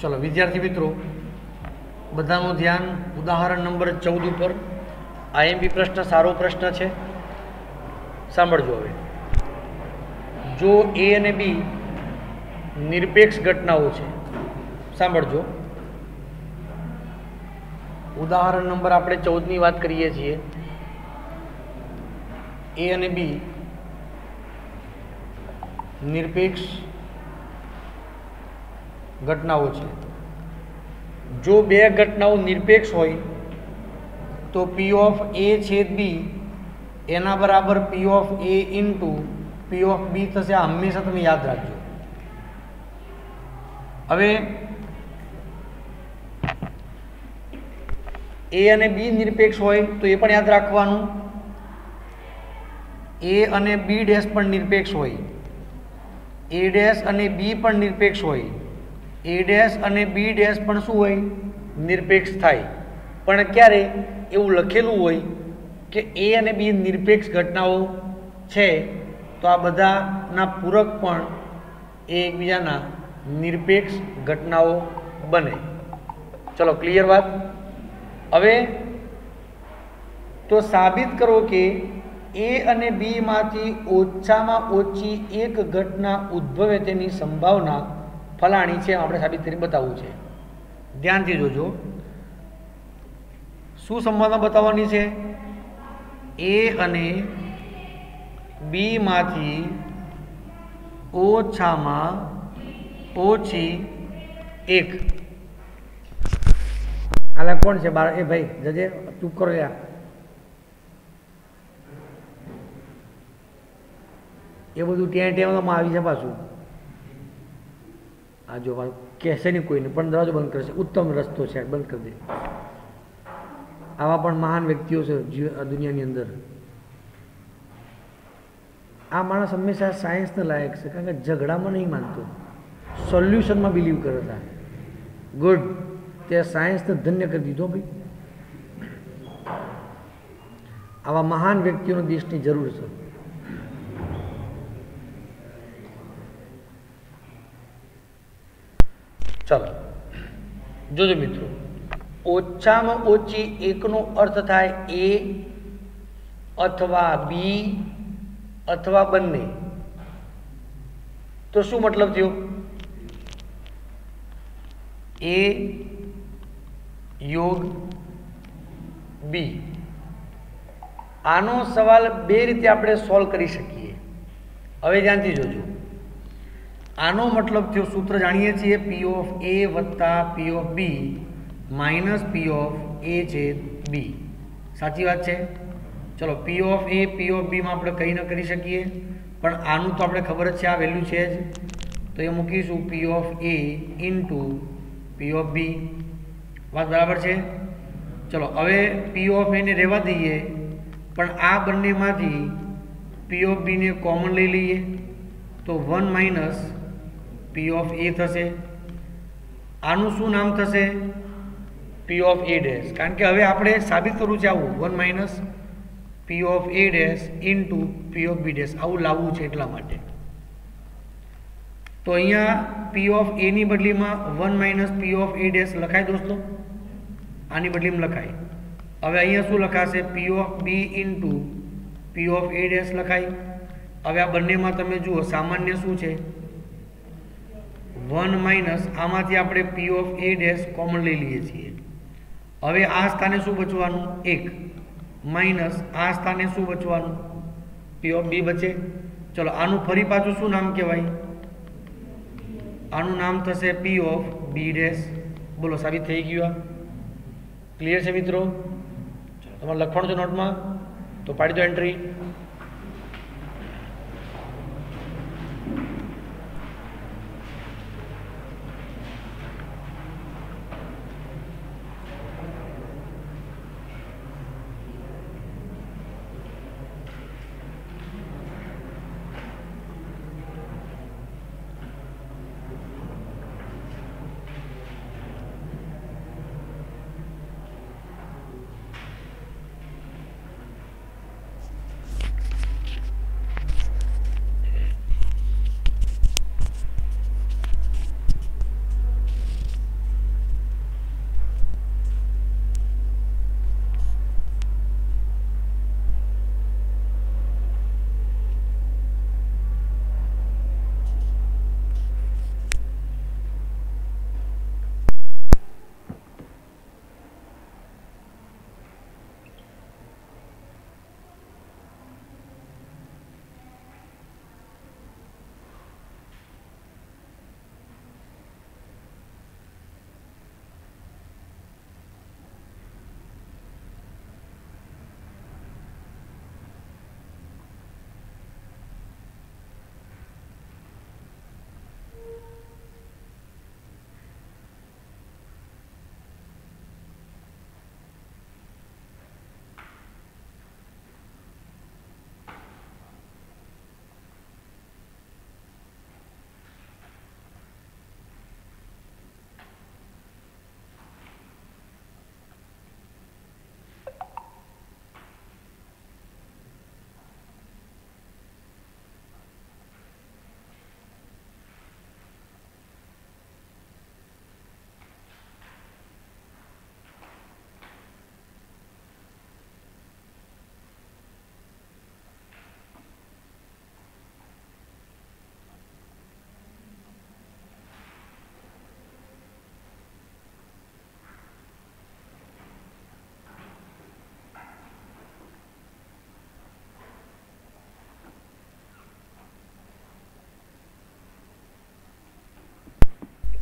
ચલો, વિદ્યાર્થી મિત્રો, બધાનું ધ્યાન ઉદાહરણ નંબર ચૌદ ઉપર. આઈએમપી પ્રશ્ન સારો પ્રશ્ન છે. સાંભળજો હવે. જો એ અને બી નિરપેક્ષ ઘટનાઓ છે, સાંભળજો. ઉદાહરણ નંબર આપણે ચૌદની વાત કરીએ છીએ. એ અને બી નિરપેક્ષ ઘટનાઓ છે. જો બે ઘટનાઓ નિરપેક્ષ હોય, તો પી ઓફ એ છેદ બી એના બરાબર P of A into P of B થશે. આ હંમેશા તમે યાદ રાખજો. હવે એ અને બી નિરપેક્ષ હોય, તો એ પણ યાદ રાખવાનું. એ અને બી ડેશ પણ નિરપેક્ષ હોય. એ ડેશ અને બી પણ નિરપેક્ષ હોય. એ ડેશ અને બી ડેશ પણ શું હોય? નિરપેક્ષ થાય. પણ ક્યારે? એવું લખેલું હોય કે એ અને બી નિરપેક્ષ ઘટનાઓ છે, તો આ બધાના પૂરક પણ એ એકબીજાના નિરપેક્ષ ઘટનાઓ બને. ચલો ક્લિયર વાત? હવે તો સાબિત કરો કે એ અને બીમાંથી ઓછામાં ઓછી એક ઘટના ઉદ્ભવે તેની સંભાવના ફલાણી છે, આપણે સાબિત કરી બતાવવું છે. ધ્યાનથી જોજો. શું સંભાવના બતાવવાની છે? એ અને બીમાંથી ઓછામાં ઓછી એક. આલા કોણ છે? બાર એ ભાઈ, જજે, ચૂપ કરો યાર. એ બધું ત્યાં ટેવામાં આવી છે પાછું. આ જોવાનું કહેશે નહીં કોઈને, પણ દરવાજો બંધ કરશે. ઉત્તમ રસ્તો છે, બંધ કરી દે. આવા પણ મહાન વ્યક્તિઓ છે દુનિયાની અંદર. આ માણસ હંમેશા સાયન્સને લાયક છે, કારણ કે ઝઘડામાં નહીં માનતો. સોલ્યુશનમાં બિલીવ કરતા ગુડ તે સાયન્સને ધન્ય કરી દીધો ભાઈ. આવા મહાન વ્યક્તિઓનો દેશની જરૂર છે. ચાલો. જોજો મિત્રો. ઓછામાં ઓછી એકનો અર્થ થાય એ અથવા બી અથવા બંને. તો શું મતલબ થયો? એ યોગ બી. આનો સવાલ બે રીતે આપણે સોલ્વ કરી શકીએ. હવે ધ્યાનથી જોજો. આનો મતલબ થયો સૂત્ર જાણીએ છીએ પી ઓફ એ વત્તા P of B minus P of A છે બી સાચી વાત છે? ચલો પી ઓફ એ પી ઓફ બીમાં આપણે કંઈ ન કરી શકીએ, પણ આનું તો આપણે ખબર જ છે, આ વેલ્યુ છે જ. તો એ મૂકીશું P of A into P of B વાત બરાબર છે? ચલો, હવે પી ઓફ એને રહેવા દઈએ, પણ આ બંનેમાંથી પી ઓફ બીને કોમન લઈ લઈએ. તો one minus P of A થશે. આનું શું નામ થશે? પી ઓફ એ ડેશ કારણ કે હવે આપણે સાબિત કરવું છે આવું. One minus P of A dash into P of B dash આવું લાવવું છે એટલા માટે. તો અહીંયા પી ઓફ એની બદલીમાં one minus P of A dash લખાય દોસ્તો. આની બદલીમાં લખાય. હવે અહીંયા શું લખાશે? P of B into P of A dash લખાય. હવે આ બંનેમાં તમે જુઓ, સામાન્ય શું છે? વન માઇનસ આમાંથી આપણે P of A dash common લઈ લઈએ છીએ. હવે આ સ્થાને શું બચવાનું? એક. માઇનસ આ સ્થાને શું બચવાનું? પી ઓફ બી બચે. ચલો, આનું ફરી પાછું શું નામ કહેવાય? આનું નામ થશે પી ઓફ બી ડેશ બોલો, સાબિત થઈ ગયું આ? ક્લિયર છે મિત્રો? તમારે લખવાનું છે નોટમાં? તો પાડી દો એન્ટ્રી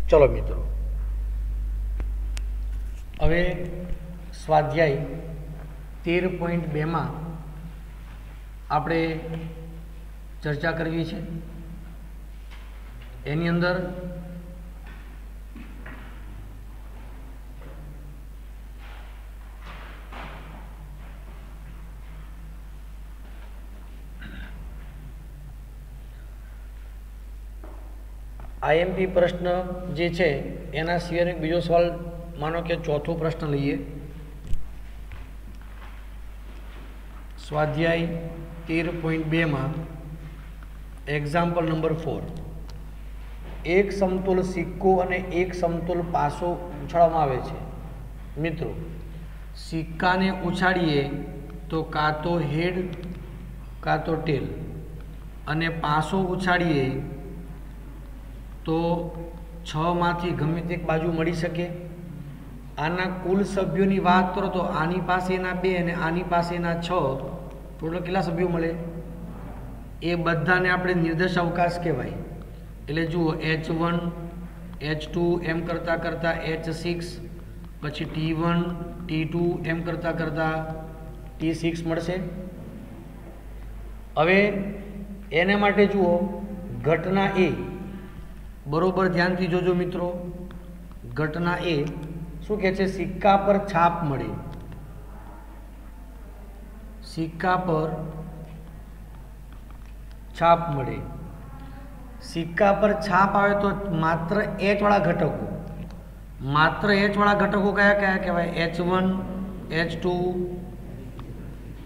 ચલો મિત્રો. હવે સ્વાધ્યાય તેર પોઈન્ટ બેમાં આપણે ચર્ચા કરવી છે. એની અંદર આઈએમપી પ્રશ્ન જે છે, એના સિવાયનો બીજો સવાલ, માનો કે ચોથો પ્રશ્ન લઈએ. સ્વાધ્યાય તેર પોઈન્ટ બેમાં એક્ઝામ્પલ નંબર ફોર એક સમતોલ સિક્કો અને એક સમતોલ પાસો ઉછાળવામાં આવે છે. મિત્રો, સિક્કાને ઉછાળીએ તો કાં તો હેડ કાં તો ટેલ અને પાસો ઉછાળીએ તો છમાંથી ગમે તે બાજુ મળી શકે. આના કુલ સભ્યોની વાત કરો તો આની પાસેના બે અને આની પાસેના છ. ટોટલ કેટલા સભ્યો મળે? એ બધાને આપણે નિર્દેશ અવકાશ કહેવાય. એટલે જુઓ એચ વન એચ ટુ એમ કરતાં કરતાં એચ સિક્સ પછી ટી વન ટી ટુ એમ કરતાં કરતાં ટી સિક્સ મળશે. હવે એને માટે જુઓ, ઘટના એ બરોબર ધ્યાનથી જોજો મિત્રો. ઘટના એ શું કહે છે? સિક્કા પર છાપ મળે. સિક્કા પર છાપ મળે. સિક્કા પર છાપ આવે તો માત્ર એચવાળા ઘટકો. માત્ર એચવાળા ઘટકો કયા કયા કહેવાય? એચ વન એચ ટુ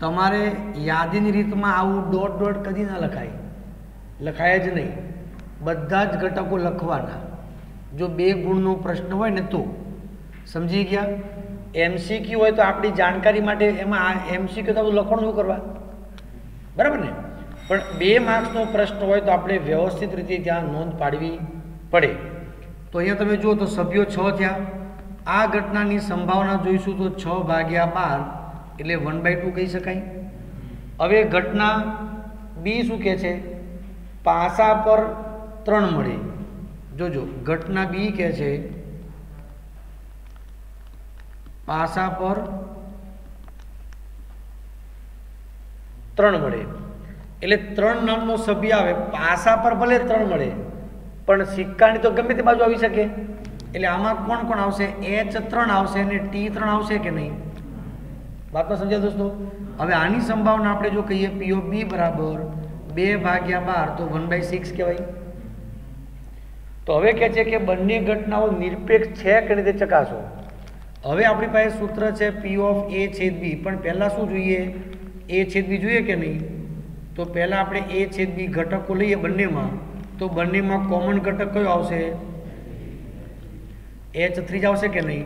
તમારે યાદીની રીતમાં આવું ડોટ ડોટ કદી ના લખાય. લખાય જ નહીં. બધા જ ઘટકો લખવાના. જો બે ગુણનો પ્રશ્ન હોય ને તો. સમજી ગયા? એમસીક્યુ હોય તો આપણી જાણકારી માટે એમાં એમસીક્યુ તો લખવાનું શું કરવા? બરાબર ને? પણ બે માર્ક્સનો પ્રશ્ન હોય તો આપણે વ્યવસ્થિત રીતે ત્યાં નોંધ પાડવી પડે. તો અહીંયા તમે જુઓ તો સભ્યો છ થયા. આ ઘટનાની સંભાવના જોઈશું તો છ ભાગ્યા બાર એટલે વન બાય ટુ કહી શકાય. હવે ઘટના બી શું કહે છે? પાસા પર ત્રણ મળે. જોજો, ઘટના બી કહે છે, પાસા પર ત્રણ મળે. એટલે ત્રણ નામનો સભ્ય આવે, પાસા પર ભલે ત્રણ મળે, પણ સિક્કાની તો ગમે તે બાજુ આવી શકે. એટલે આમાં કોણ કોણ આવશે? એચ ત્રણ આવશે અને ટી ત્રણ આવશે કે નહીં? વાતમાં સમજ્યા દોસ્તો? હવે આની સંભાવના આપણે જો કહીએ પીઓ બી બરાબર બે ભાગ્યા બાર તો વન બાય સિક્સ કહેવાય. તો હવે કહે છે કે બંને ઘટનાઓ નિરપેક્ષ છે કે નહીં તે ચકાસો? હવે આપણી પાસે સૂત્ર છે પી ઓફ એ છેદ બી પણ પહેલાં શું જોઈએ? એ છેદ બી જોઈએ કે નહીં? તો પહેલાં આપણે એ છેદ બી ઘટકો લઈએ બંનેમાં. તો બંનેમાં કોમન ઘટક કયો આવશે? એચ થ્રી જ આવશે કે નહીં?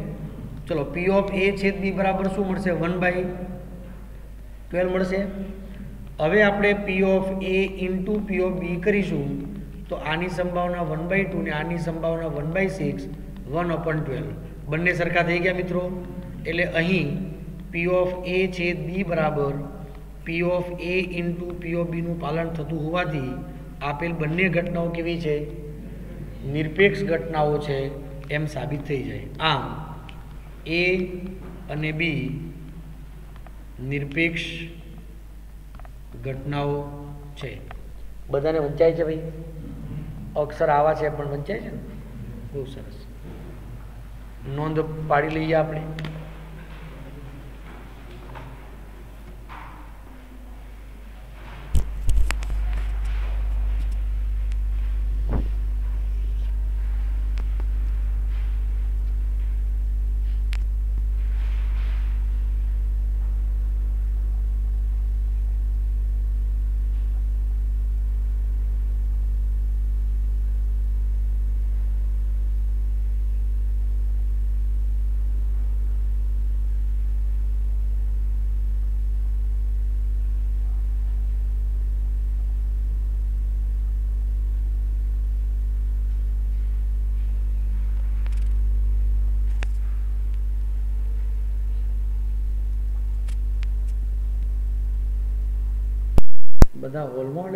ચલો પી ઓફ એ છેદ બી બરાબર શું મળશે? વન બાય ટ્વેલ્વ મળશે. હવે આપણે P of A into P of B કરીશું. તો આની સંભાવના વન બાય ટુ ને આની સંભાવના one by six one upon twelve બંને સરખા થઈ ગયા મિત્રો? એટલે અહીં પી ઓફ એ છે બી બરાબર. P of A into P of બીનું પાલન થતું હોવાથી આપેલ બંને ઘટનાઓ કેવી છે? નિરપેક્ષ ઘટનાઓ છે એમ સાબિત થઈ જાય. આમ એ અને બી નિરપેક્ષ ઘટનાઓ છે. બધાને ઊંચાઈ છે ભાઈ? અક્ષર આવા છે પણ વંચાય છે ને? બહુ સરસ. નોંધ પાડી લઈએ આપણે.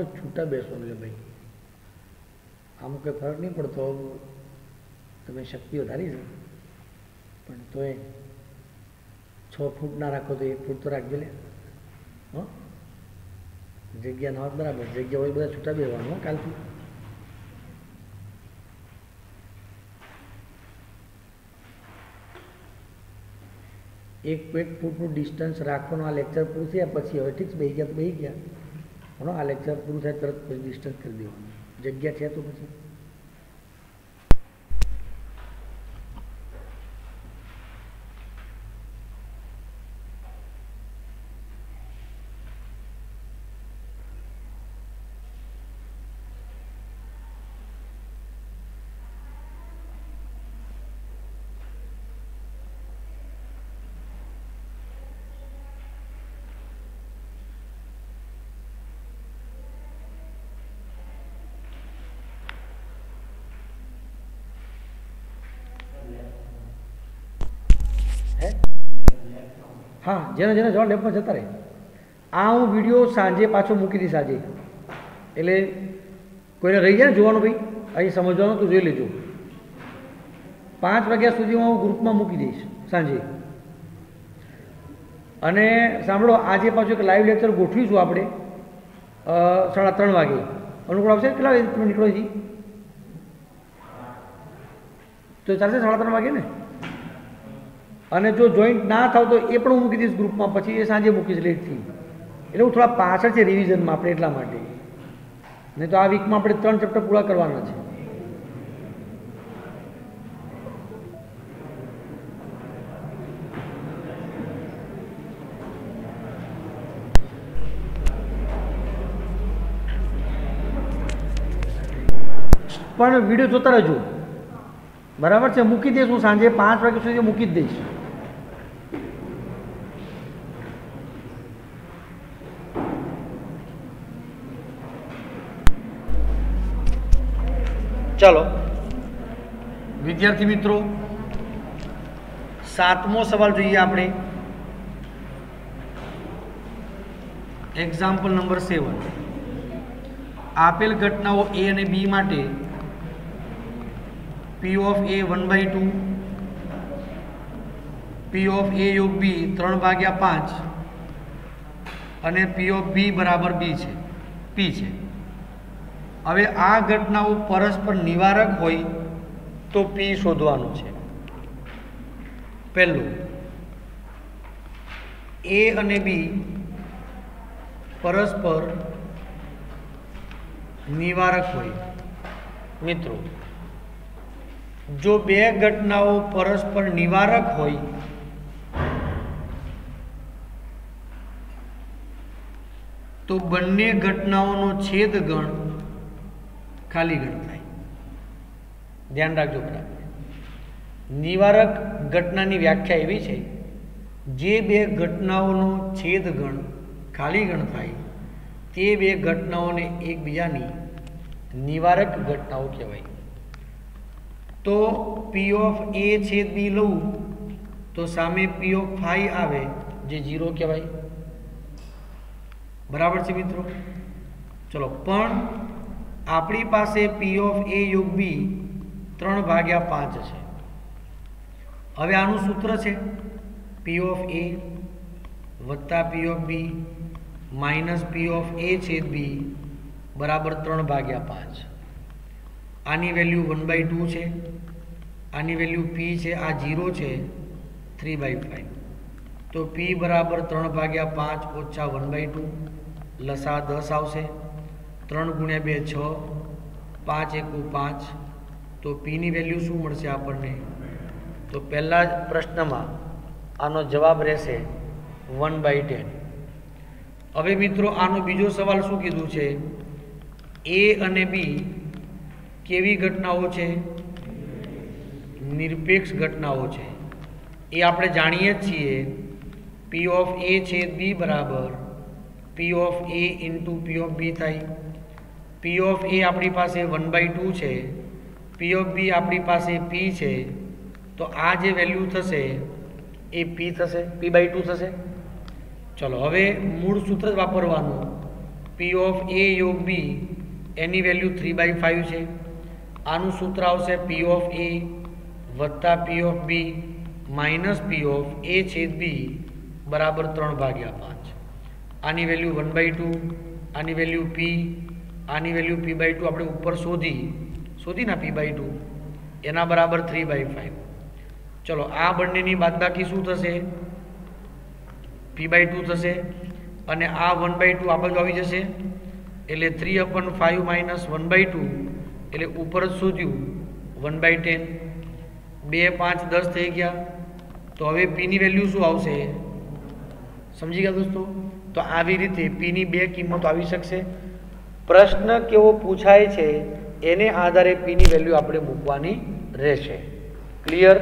એટલે છૂટા બેસવાનું છે ભાઈ. આમ કોઈ ફરક નહીં પડતો. તમે શક્તિ વધારી છે. પણ તોય છ ફૂટ ના રાખો તો એક ફૂટ તો રાખજો લે જગ્યા ના હોત બરાબર. જગ્યા હોય બધા છૂટા બેવાનું હો કાલથી. એક એક ફૂટનું ડિસ્ટન્સ રાખવાનું આ લેક્ચર પૂરું થયા પછી હવે ઠીક બેસી ગયા તો બેસી ગયા. આ લેક્ચર પૂરું થાય તરત પછી ડિસ્ટન્સ કરી દેવાનું. જગ્યા છે તો પછી હે હા, જેને જેને જવા લેબમાં જતા રહે. આ હું વીડિયો સાંજે પાછો મૂકી દઈશ આજે. એટલે કોઈને રહી જાય ને જોવાનું ભાઈ, અહીં સમજવાનું તો જોઈ લેજો. પાંચ વાગ્યા સુધીમાં હું ગ્રુપમાં મૂકી દઈશ, સાંજે. અને સાંભળો, આજે પાછું એક લાઈવ લેક્ચર ગોઠવીશું આપણે સાડા ત્રણ વાગે. અનુકૂળ આવશે? કેટલા વાગે તમે નીકળો જી તો ચાલશે સાડા ત્રણ વાગે ને? અને જો જોઈન્ટ ના થાવ તો એ પણ હું મૂકી દઈશ ગ્રુપમાં પછી એ સાંજે મૂકીશ લેટથી એટલે હું થોડા પાછળ છે રિવિઝનમાં આપણે એટલા માટે. નહીં તો આ વીકમાં આપણે ત્રણ ચેપ્ટર પૂરા કરવાના છે. પણ વીડિયો જોતા રહેજો. બરાબર છે? મૂકી દઈશ હું સાંજે પાંચ વાગ્યા સુધી મૂકી જ દઈશ. ચાલો. વિદ્યાર્થી મિત્રો, સાતમો સવાલ જોઈએ આપણે. એક્ઝામ્પલ નંબર સેવન આપેલ ઘટનાઓ એ અને બી માટે P of A one by two P of A યોગ બી ત્રણ ભાગ્યા પાંચ, અને પી ઓફ બી બરાબર બી છે. પી છે. હવે આ ઘટનાઓ પરસ્પર નિવારક હોય તો પી શોધવાનું છે. પહેલું એ અને બી પરસ્પર નિવારક હોય. મિત્રો, જો બે ઘટનાઓ પરસ્પર નિવારક હોય, તો બંને ઘટનાઓનો છેદગણ ખાલી ગણ થાય. ધ્યાન રાખજો બરાબર નિવારક ઘટનાની વ્યાખ્યા એવી છે, જે બે ઘટનાઓનો છેદ ગણ ખાલી ગણ થાય, તે બે ઘટનાઓને એકબીજાની નિવારક ઘટનાઓ કહેવાય. તો પી ઓફ એ છેદ બી લઉં, તો સામે પી ઓફ ફાઈ આવે, જે જીરો કહેવાય. બરાબર છે મિત્રો? ચલો, પણ આપણી પાસે પી ઓફ એ યોગ બી ત્રણ ભાગ્યા પાંચ છે. હવે આનું સૂત્ર છે? પી ઓફ એ વત્તા P of B minus P of A છેદ બી બરાબર ત્રણ ભાગ્યા પાંચ. આની વેલ્યુ વન બાય ટુ છે. આની વેલ્યુ પી છે, આ જીરો છે, થ્રી બાય ફાઈવ. તો પી બરાબર ત્રણ ભાગ્યા પાંચ ઓછા વન બાય ટુ, લસા દસ આવશે. ત્રણ ગુણ્યા બે છ, પાંચ એકુ પાંચ, તો પીની વેલ્યુ શું મળશે આપણને? તો પહેલા જ પ્રશ્નમાં આનો જવાબ રહેશે વન બાય ટેન હવે મિત્રો આનો બીજો સવાલ શું કીધું છે? એ અને બી કેવી ઘટનાઓ છે? નિરપેક્ષ ઘટનાઓ છે. એ આપણે જાણીએ જ છીએ. પી ઓફ એ છે બી બરાબર P of A into P of B થાય. પી ઓફ એ આપણી પાસે વન બાય ટુ છે. પી ઓફ બી આપણી પાસે પી છે. તો આ જે વેલ્યુ થશે, એ પી થશે પી બાય ટુ થશે. ચલો, હવે મૂળ સૂત્ર જ વાપરવાનું. પી ઓફ એ યોગ બી એની વેલ્યુ થ્રી બાય ફાઇવ છે. આનું સૂત્ર આવશે પી ઓફ એ વત્તા P of B minus P of A છેદ બી બરાબર ત્રણ ભાગ્યા પાંચ. આની વેલ્યુ વન બાય ટુ આની વેલ્યુ પી આની વેલ્યુ પી બાય ટુ આપણે ઉપર શોધી શોધી ના પી બાય ટુ એના બરાબર થ્રી બાય ફાઇવ ચલો, આ બંનેની બાદબાકી શું થશે? પી બાય ટુ થશે અને આ વન બાય ટુ આ બાજુ આવી જશે. એટલે three upon five minus one by two એટલે ઉપર જ શોધ્યું વન બાય ટેન બે, પાંચ, દસ થઈ ગયા. તો હવે પીની વેલ્યુ શું આવશે? સમજી ગયા દોસ્તો? તો આવી રીતે પીની બે કિંમતો આવી શકશે. પ્રશ્ન કેવો પૂછાય છે એને આધારે પીની વેલ્યુ આપણે મૂકવાની રહેશે. ક્લિયર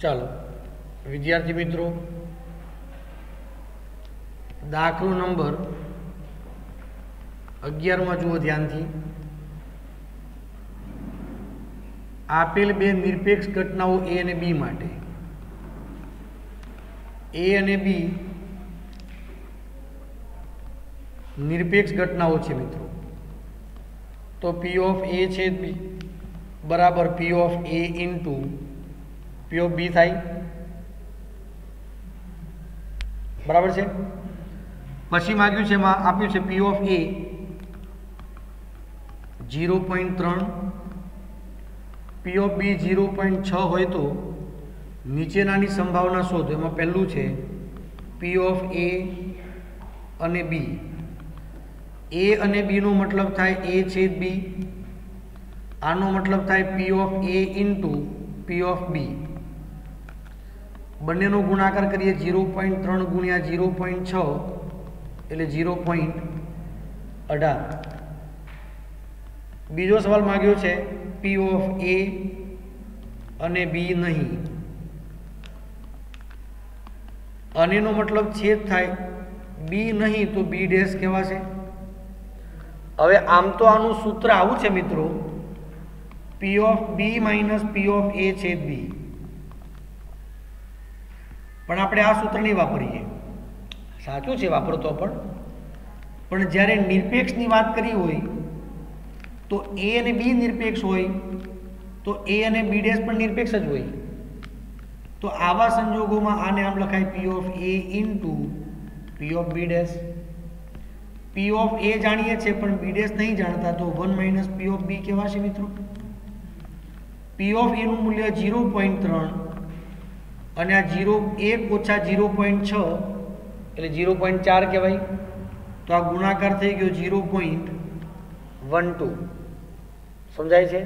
ચાલો. વિદ્યાર્થી મિત્રો, દાખલો નંબર અગિયારમાં જુઓ ધ્યાનથી. આપેલ બે નિરપેક્ષ ઘટનાઓ એ અને બી માટે. એ અને બી નિરપેક્ષ ઘટનાઓ છે મિત્રો. તો પી ઓફ એ છે બરાબર P of A into P of B થાય. બરાબર છે? પછી માગ્યું છે એમાં આપ્યું છે P of A zero point ત્રણ P of B zero point છ હોય તો નીચેનાની સંભાવના શોધો, એમાં પહેલું છે પી ઓફ એ અને બી એ અને બીનો મતલબ થાય એ છેદ બી આનો મતલબ થાય P of A into P of B બંનેનો ગુણાકાર કરીએ જીરો પોઈન્ટ ત્રણ ગુણ્યા ઝીરો પોઈન્ટ છ, એટલે જીરો પોઈન્ટ અઢાર. બીજો સવાલ માગ્યો છે પી ઓફ એ અને બી નહીં. અનેનો મતલબ છેદ થાય બી નહીં તો બી ડેશ કહેવાશે. હવે આમ તો આનું સૂત્ર આવું છે મિત્રો P of B minus P of A છેદ બી પણ આપણે આ સૂત્ર નહીં વાપરીએ. સાચું છે વાપરો તો પણ. પણ જ્યારે નિરપેક્ષની વાત કરી હોય, તો એ અને બી નિરપેક્ષ હોય, તો એ અને બી ડેશ પણ નિરપેક્ષ જ હોય. તો આવા સંજોગોમાં આને આમ લખાય P of A into P of B dash P of A જાણીએ છીએ, પણ બી ડેશ નહીં જાણતા, તો one minus P of B કહેવાશે મિત્રો. પી ઓફ એનું મૂલ્ય ઝીરો પોઈન્ટ ત્રણ અને આ જીરો એક ઓછા જીરો પોઈન્ટ છ, એટલે જીરો પોઈન્ટ ચાર કહેવાય. તો આ ગુણાકાર થઈ ગયો જીરો પોઈન્ટ વન ટુ સમજાય છે?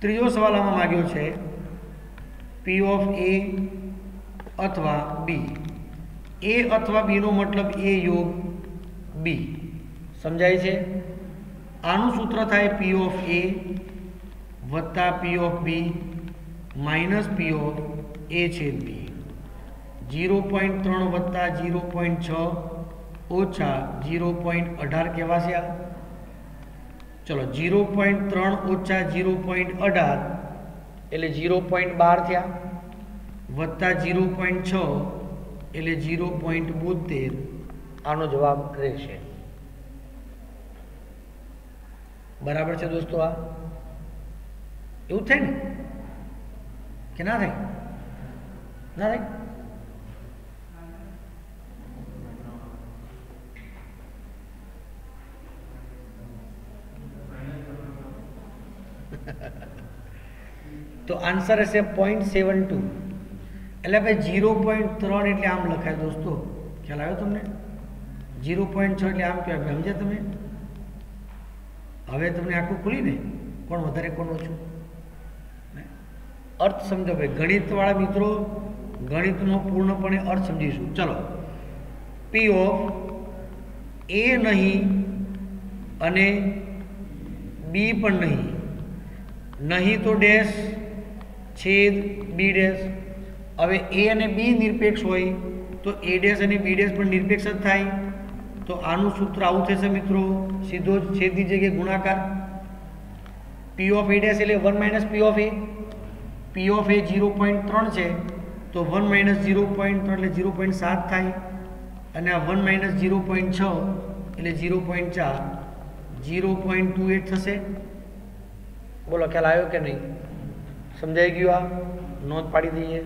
ત્રીજો સવાલ આમાં માગ્યો છે પી ઓફ એ અથવા બી એ અથવા બીનો મતલબ એ યોગ બી સમજાય છે? આનું સૂત્ર થાય પી ઓફ એ વત્તા P of B minus P of A છેદ બી જીરો પોઈન્ટ ત્રણ વત્તા જીરો પોઈન્ટ છ ઓછા જીરો પોઈન્ટ અઢાર કહેવાશે આ ચલો જીરો પોઈન્ટ ત્રણ ઓછા જીરો પોઈન્ટ અઢાર એટલે જીરો પોઈન્ટ બાર થયા. વત્તા જીરો પોઈન્ટ છ એટલે જીરો પોઈન્ટ બોતેર. આનો જવાબ રહેશે. બરાબર છે દોસ્તો આ? એવું થાય ને? કે ના થાય? ના થાય તો આન્સર હશે પોઈન્ટ સેવન ટુ એટલે ભાઈ જીરો પોઈન્ટ ત્રણ એટલે આમ લખાય દોસ્તો. ખ્યાલ આવ્યો તમને? જીરો પોઈન્ટ છ એટલે આમ કહેવાય. સમજ્યા તમે? હવે તમને આખું ખુલીને કોણ વધારે, કોણ ઓછું? અર્થ સમજો ભાઈ. ગણિતવાળા મિત્રો ગણિતનો પૂર્ણપણે અર્થ સમજીશું. ચલો. પી ઓફ એ નહીં અને બી પણ નહીં. નહીં તો ડેશ છેદ બી ડેશ હવે એ અને બી નિરપેક્ષ હોય તો એ ડેશ અને બી ડેશ પણ નિરપેક્ષ જ થાય. તો આનું સૂત્ર આવું થશે મિત્રો. સીધો જ છેદની જગ્યાએ ગુણાકાર. પી ઓફ એ ડેશ એટલે one minus P of A P of A zero point ત્રણ છે. તો વન માઇનસ ઝીરો પોઈન્ટ ત્રણ એટલે ઝીરો પોઈન્ટ સાત થાય. અને આ વન માઇનસ ઝીરો પોઈન્ટ છ એટલે જીરો પોઈન્ટ ચાર. ઝીરો પોઈન્ટ ટુ એટ થશે. બોલો, ખ્યાલ આવ્યો કે નહીં? સમજાઈ ગયું આ? નોંધ પાડી દઈએ.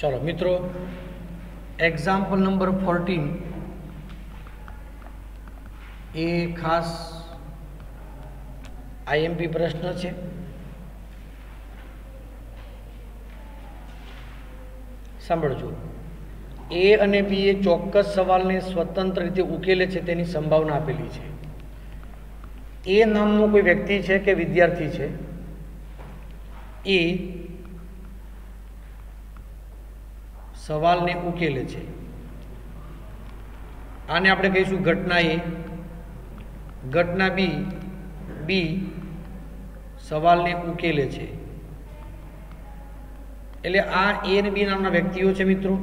ચલો, મિત્રો એક્ઝામ્પલ નંબર ફોર્ટીન એ ખાસ આઈએમપી પ્રશ્ન છે. સાંભળજો. એ અને બી એ ચોક્કસ સવાલને સ્વતંત્ર રીતે ઉકેલે છે તેની સંભાવના આપેલી છે. એ નામનો કોઈ વ્યક્તિ છે કે વિદ્યાર્થી છે? એ સવાલને ઉકેલે છે. આને આપણે કહીશું ઘટના એ. ઘટના બી બી સવાલને ઉકેલે છે. એટલે આ એ અને બી નામના વ્યક્તિઓ છે મિત્રો.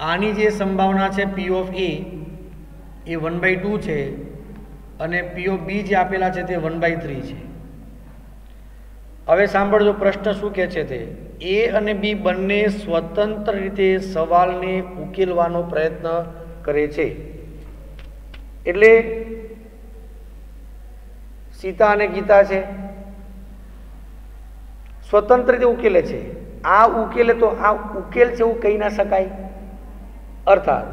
આની જે સંભાવના છે પી ઓફ એ એ વન બાય ટુ છે અને પી ઓફ બી જે આપેલા છે તે વન બાય થ્રી છે. હવે સાંભળજો, પ્રશ્ન શું કહે છે તે? એ અને બી બંને સ્વતંત્ર રીતે સવાલને ઉકેલવાનો પ્રયત્ન કરે છે. એટલે સીતા અને ગીતા છે. સ્વતંત્ર રીતે ઉકેલે છે. આ ઉકેલે તો આ ઉકેલ છે એવું કહી ના શકાય. અર્થાત,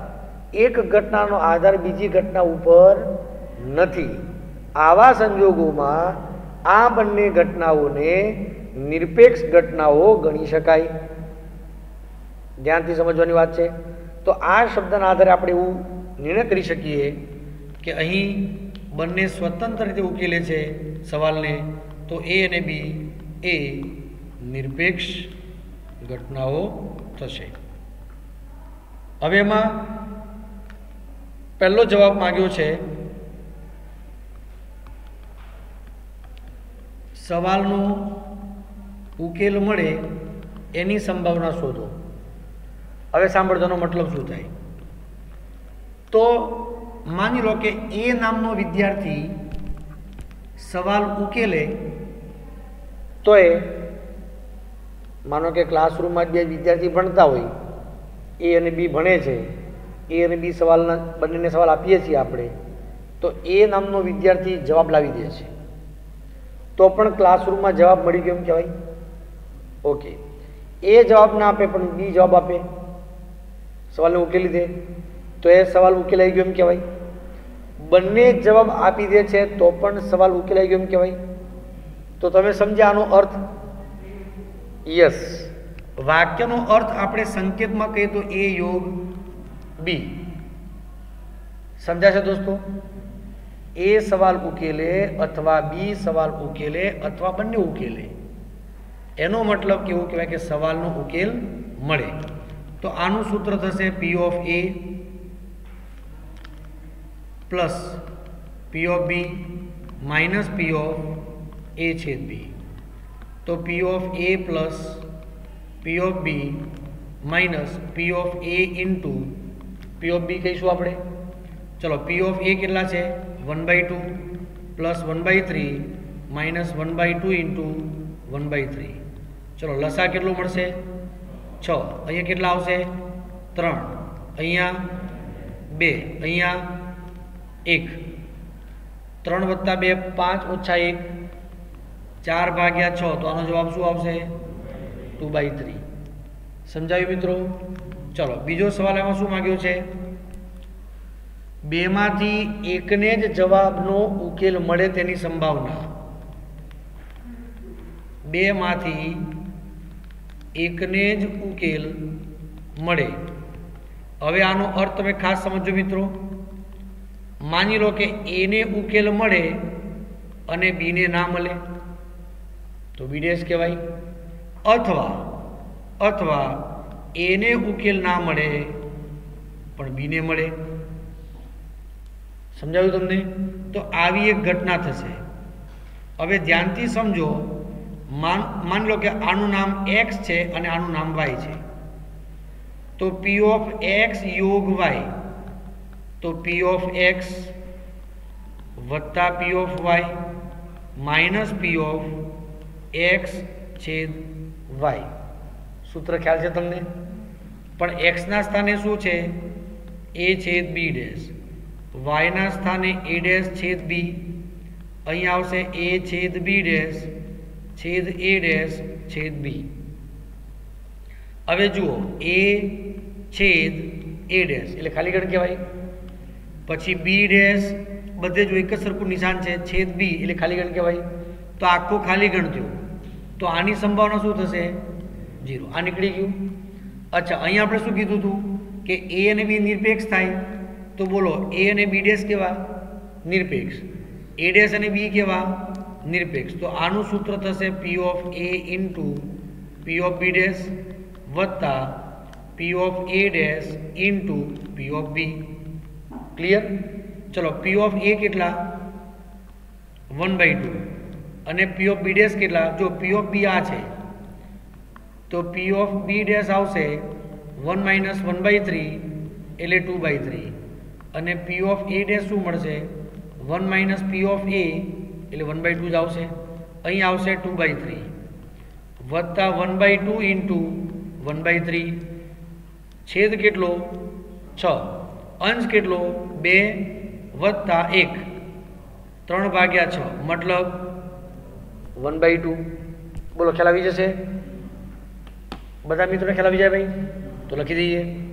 એક ઘટનાનો આધાર બીજી ઘટના ઉપર નથી. આવા સંજોગોમાં આ બંને ઘટનાઓને નિરપેક્ષ ઘટનાઓ ગણી શકાય. ધ્યાનથી સમજવાની વાત છે. તો આ શબ્દના આધારે આપણે એવું નિર્ણય કરી શકીએ કે અહીં બંને સ્વતંત્ર રીતે ઉકેલે છે સવાલને, તો એ અને બી એ નિરપેક્ષ ઘટનાઓ થશે. હવે એમાં પહેલો જવાબ માગ્યો છે સવાલનો ઉકેલ મળે એની સંભાવના શોધો. હવે સાંભળવાનો મતલબ શું થાય. તો માની લો કે એ નામનો વિદ્યાર્થી સવાલ ઉકેલે તો એ, માનો કે ક્લાસરૂમમાં બે વિદ્યાર્થી ભણતા હોય, એ અને બી ભણે છે, એ અને બી સવાલના, બંનેને સવાલ આપીએ છીએ આપણે, તો એ નામનો વિદ્યાર્થી જવાબ લાવી દે છે. તો પણ ક્લાસરૂમમાં જવાબ મળી ગયો એમ કહેવાય? ઓકે એ જવાબ ના આપે, પણ બી જવાબ આપે? સવાલને ઉકેલી દે તો એ સવાલ ઉકેલાઈ ગયો એમ કહેવાય? બંને જવાબ આપી દે છે, તો પણ સવાલ ઉકેલાઈ ગયો એમ કહેવાય? તો તમે સમજ્યા આનો અર્થ? યસ વાક્યનો અર્થ આપણે સંકેતમાં કહીએ તો એ યોગ બી. સમજાશે દોસ્તો? એ સવાલ ઉકેલે અથવા બી સવાલ ઉકેલે અથવા બંને ઉકેલે. એનો મતલબ કેવું કહેવાય કે સવાલનો ઉકેલ મળે. તો આનું સૂત્ર થશે P of A plus P of B minus P of A છેદ બી તો P of A plus P of B minus P of A into P of B કહીશું આપણે. ચલો પી ઓફ એ કેટલા છે? One by two plus one by three minus one by two into one by three ચલો, લસા કેટલું મળશે? છ. અહીંયા કેટલા આવશે? ત્રણ. અહીંયા બે. અહીંયા એક. ત્રણ વત્તા બે, પાંચ ઓછા એક. ચાર ભાગ્યા છ. તો આનો જવાબ શું આવશે? ટુ બાય થ્રી સમજાયું મિત્રો? ચલો, બીજો સવાલ એમાં શું માગ્યો છે? બેમાંથી એકને જ જવાબનો ઉકેલ મળે તેની સંભાવના. બેમાંથી એકને જ ઉકેલ મળે. હવે આનો અર્થ તમે ખાસ સમજો મિત્રો. માની લો કે એને ઉકેલ મળે અને બીને ના મળે. તો બીડેશ કહેવાય. અથવા અથવા એને ઉકેલ ના મળે, પણ બીને મળે. સમજાવ્યું તમને? તો આવી એક ઘટના થશે. હવે ધ્યાનથી સમજો, માન, માની લો કે આનું નામ એક્સ છે અને આનું નામ વાય છે. તો પી ઓફ એક્સ યોગ વાય તો પી ઓફ એક્સ વત્તા P of Y minus P of X છેદ વાય સૂત્ર ખ્યાલ છે તમને? પણ એક્સના સ્થાને શું છે? એ છેદ બી ડેશ. વાયના સ્થાને એ ડેશ છેદ બી. અહીં આવશે એ છેદ બી ડેશ, છેદ એ ડેશ, છેદ બી. હવે જુઓ, એ છેદ એ ડેશ, એટલે ખાલી ગણ કહેવાય. પછી બી ડેશ, બધે જો એક જ સરખું નિશાન છે, છેદ બી, એટલે ખાલી ગણ કહેવાય. તો આખો ખાલી ગણ તો આની સંભાવના શું થશે? જીરો આ નીકળી ગયું. અચ્છા અહીંયા આપણે શું કીધું હતું? કે એ અને બી નિરપેક્ષ થાય. તો બોલો એ અને બી ડેશ કેવા? નિરપેક્ષ. એ ડેશ અને બી કેવા? નિરપેક્ષ. તો આનું સૂત્ર થશે P of A into P of B dash વત્તા P of A dash into P of B clear ચલો પી ઓફ એ કેટલા? વન બાય ટુ અને પી ઓફ બી ડેશ કેટલા? જો પી ઓફ બી આ છે, તો પી ઓફ બી ડેશ આવશે one minus one by three એટલે ટુ બાય થ્રી અને પી ઓફ એ ડેશ શું મળશે? One minus P of A એટલે વન બાય ટુ જ આવશે. અહીં આવશે ટુ બાય થ્રી વત્તા one by two into one by three છેદ કેટલો? છ. અંશ કેટલો? બે વત્તા એક. ત્રણ ભાગ્યા છ. મતલબ વન બાય ટુ બોલો, ખ્યાલ આવી જશે? બધા મિત્રોને ખ્યાલ આવી જાય ભાઈ? તો લખી દઈએ.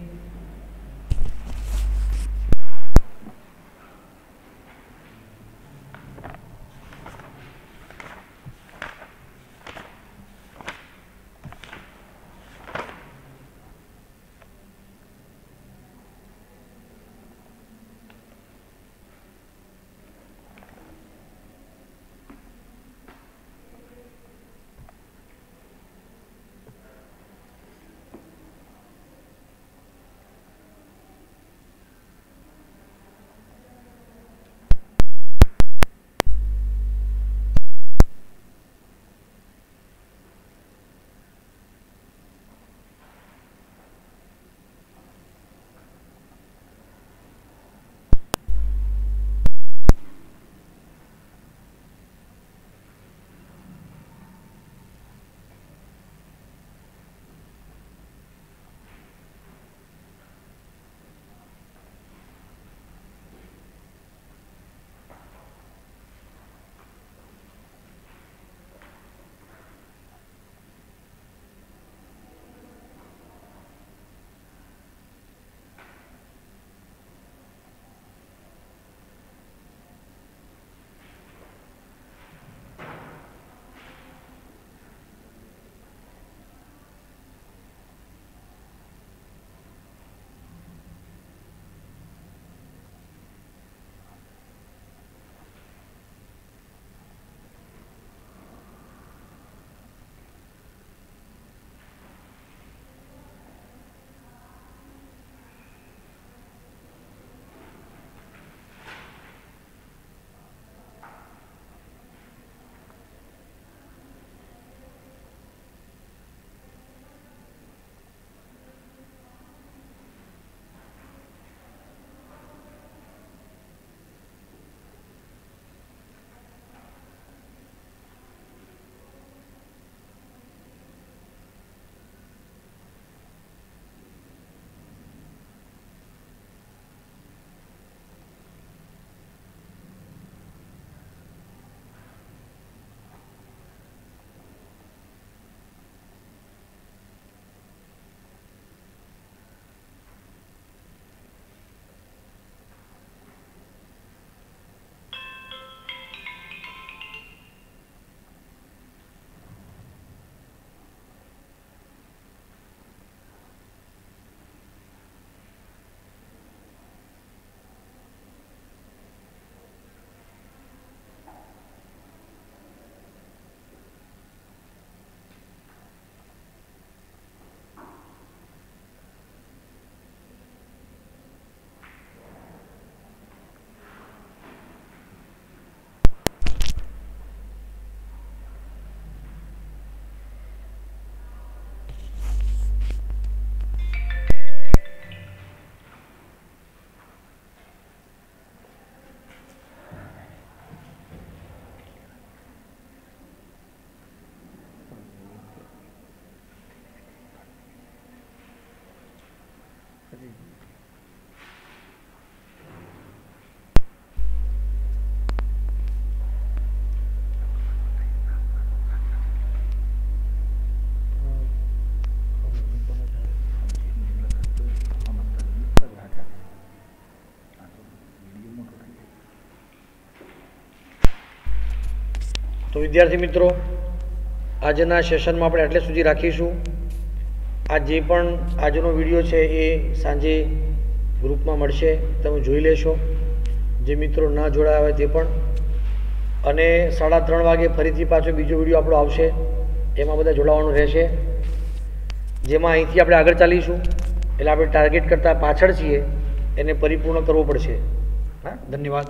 વિદ્યાર્થી મિત્રો, આજના સેશનમાં આપણે એટલે સુધી રાખીશું. આ જે પણ આજનો વીડિયો છે એ સાંજે ગ્રુપમાં મળશે, તમે જોઈ લેશો. જે મિત્રો ન જોડાયા હોય તે પણ. અને સાડા ત્રણ વાગે ફરીથી પાછો બીજો વીડિયો આપણો આવશે. એમાં બધા જોડાવાનું રહેશે. જેમાં અહીંથી આપણે આગળ ચાલીશું. એટલે આપણે ટાર્ગેટ કરતાં પાછળ છીએ. એને પરિપૂર્ણ કરવો પડશે. હા? ધન્યવાદ.